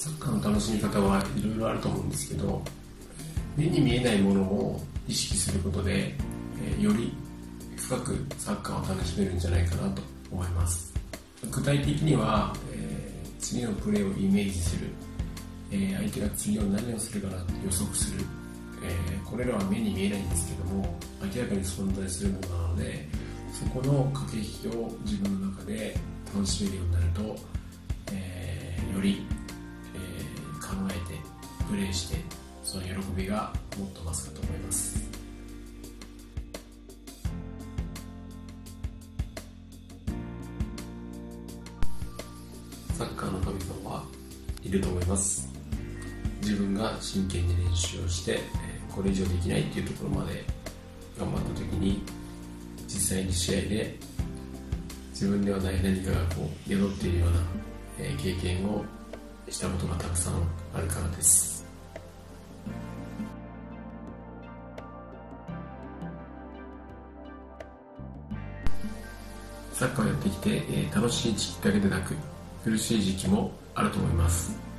サッカーの楽しみ方はいろいろあると思うんですけど目に見えないものを意識することで、え、より深くサッカーを楽しめるんじゃないかなと思います。具体的には、えー、次のプレーをイメージする、えー、相手が次を何をするかなって予測する、えこれらは目に見えないんですけども明らかに存在するものなのでそこの駆け引きを自分の中で楽しめるようになると、えより、プレーしてその喜びがもっと増すかと思います。サッカーの神様はいると思います。自分が真剣に練習をしてこれ以上できないっていうところまで頑張った時に実際に試合で自分ではない何かがこう宿っているような経験をしたことがたくさんあるからです。サッカーをやってきて、え楽しい時期だけでなく苦しい時期もあると思います。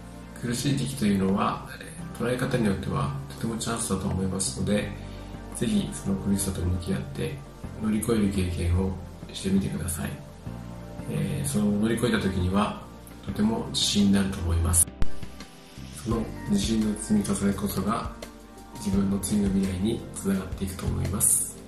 苦しい時期というのは捉え方によってはとてもチャンスだと思いますのでぜひその苦しさと向き合って乗り越える経験をしてみてください、えー、その乗り越えた時にはとても自信になると思います。その自信の積み重ねこそが自分の次の未来につながっていくと思います。